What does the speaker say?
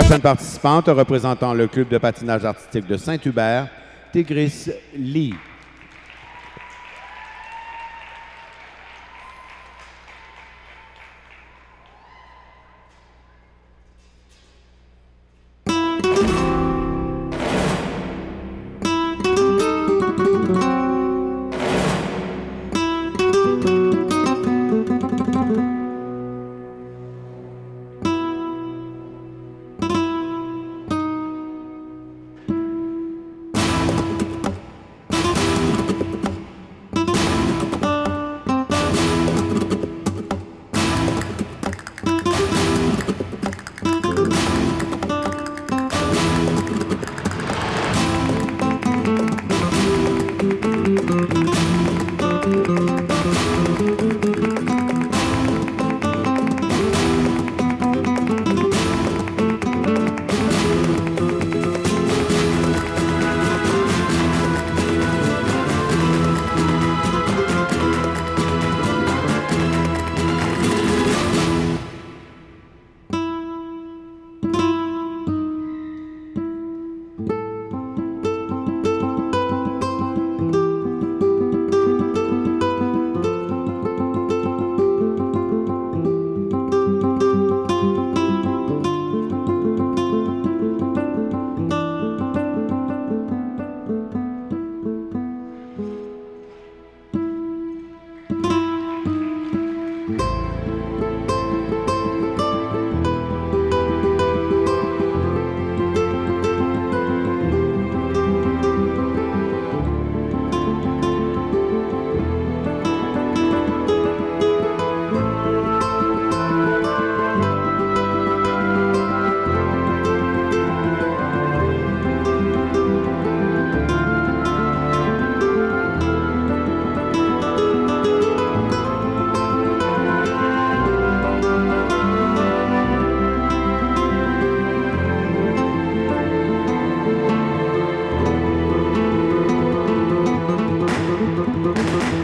prochaine participante représentant le club de patinage artistique de Saint-Hubert, Tigris Lee.